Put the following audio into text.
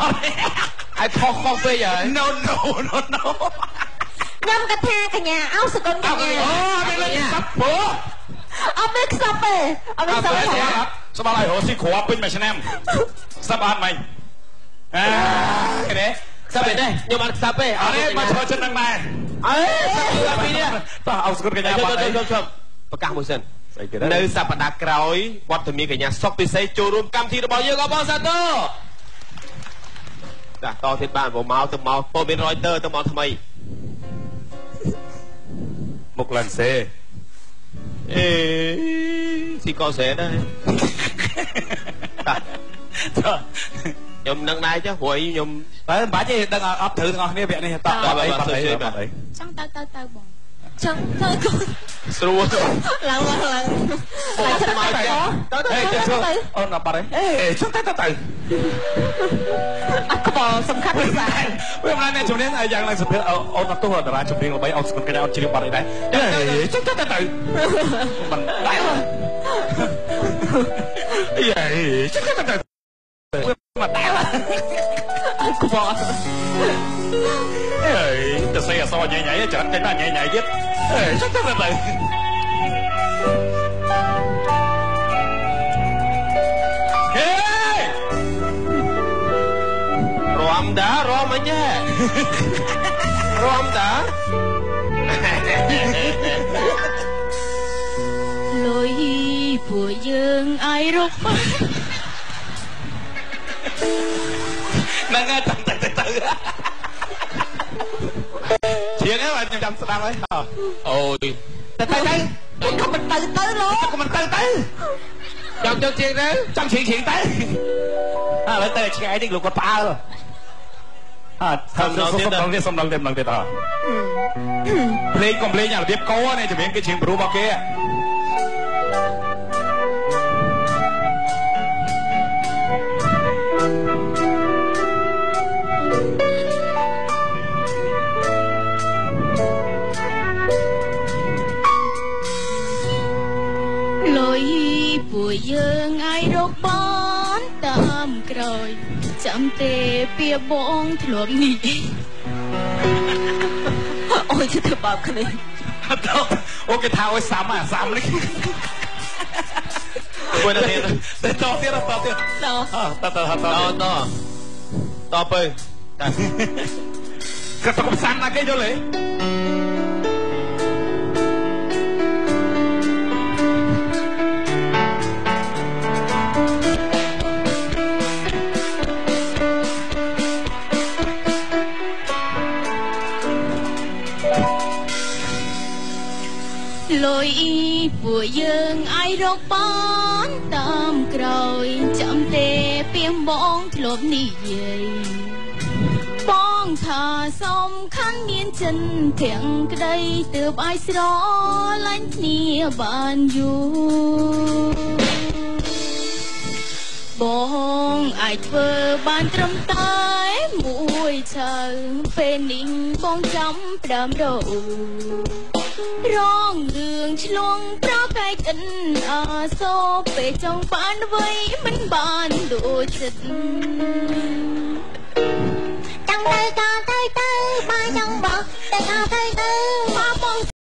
ឲ្យខុសខុសពេកហើយ no no no no ខ្ញុំគិតថាកញ្ញាអោសកុនកញ្ញាអូមានលេខសាប់ព្រោះអត់មានខ្សប់ទេអត់មានខ្សប់ទេស្បាល់ឲ្យរស់ស៊ីគ្រាប់ពេញមួយឆ្នាំសាប់អត់មិញអើគេទេខ្សឹបទេខ្ញុំអត់ខ្សឹបទេអរេមកឈរចិត្តនឹងដែរអេខ្សឹបពីនេះតោះអោសគុណកញ្ញាជុំបាត់អីជុំជុំប្រកាសមួយសិនស្អីគេនៅសប្តាហ៍ក្រោយវត្តមានកញ្ញាសុកពិសេសចូលរួមកម្មវិធីរបស់យើងអបងសាទរ ចាតទៀតបានមកមកទៅមកពោមានរយតើទៅមកថ្មីមុខឡាន់សេអេស៊ីកោសែដែរតាតោះខ្ញុំនឹងដែរចុះព្រោះអីខ្ញុំតែមិនបាច់ទេដឹងអត់ត្រូវទាំងអស់គ្នាវគ្គនេះតោះបាត់អីបាត់អីបាត់អីចង់ទៅទៅទៅបង ចឹងទៅកូនស្រួលឡើងឡើងឡើងឡើងទៅទៅហេចេះចូលអូនអត់បាត់អីហេចុះទៅទៅទៅអត់ក្បល់សំខាន់ភាសាវាមិនអ្នកជំនាញយ៉ាងឡើងសុភ័ក្រអូនអត់ទោះតារាជំនាញល្បីអត់ស្គាល់កញ្ញាអត់ជ្រាបបាត់អីដែរហេចុះទៅទៅទៅមិនដែរយេចុះទៅទៅទៅមិនដែរអត់ក្បល់អេ ទៅសេអសញ៉ៃញ៉ៃច្រើនតែញ៉ៃញ៉ៃទៀតអេចុះទៅទៅហេរំដារំអញហ៎រំដាលុយពួក យើងឲ្យរកបានហ្នឹងហើយទៅទៅទៅជាងហើយខ្ញុំចាំស្ដាប់ហើយអូយទៅទៅទៅក៏មិនទៅទៅលោកក៏មិនទៅទៅចង់ចង់ជាងទៅចង់ឈៀងឈៀងទៅឥឡូវទៅឆ្ងាយតិចលោកគាត់ផ្អើលអើសុំដល់ទៀតសុំដល់ទៀតសុំដល់ទៀតម្ដងទៀតអើភ្លេងកុំភ្លេងអារបៀបកោនេះជំនាញគេជាងព្រោះរបស់គេ លុយពួកយើងឲ្យរកបានតាមក្រោយចាំទេពៀបងធ្លាប់នេះអូយទៅបោកគ្នាអូគេថាអើយសាំអាសាំនេះមួយទៅទៀតទៅតទៀតតទៀតដល់អើតតតតតតទៅតាក៏ទៅកំសាន្តណាគេយល់ទេ យពួកយើងឲ្យរកបានតាមក្រោយចាំទេពៀបងធ្លាប់និយាយបងថាសំខាន់មានចិនទាំងក្តីទើបឲ្យស្រឡាញ់គ្នាបានយូរបងអាចធ្វើបានត្រឹមតែមួយឆៅពេលនេះបងចាំផ្ដើមរោ រងរឿងឆ្លងប្រកែកអិនអសោពេលចង់បានអ្វីមិនបានដូចចិត្ត